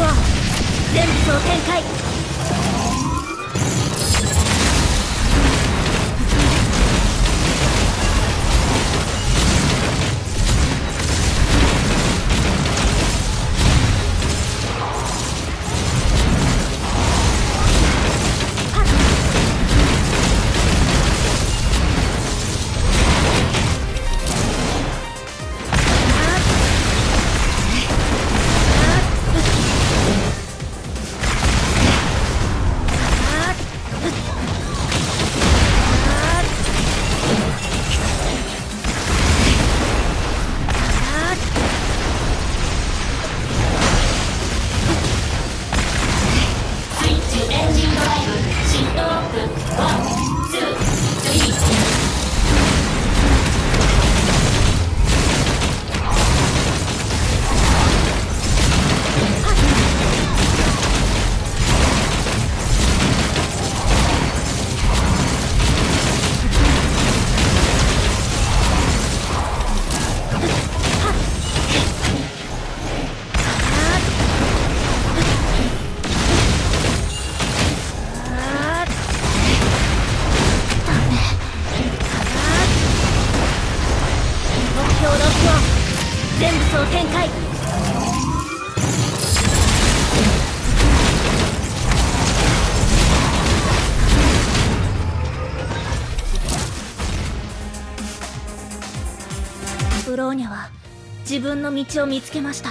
オン全部総展開全部総展開。ブローニャは自分の道を見つけました。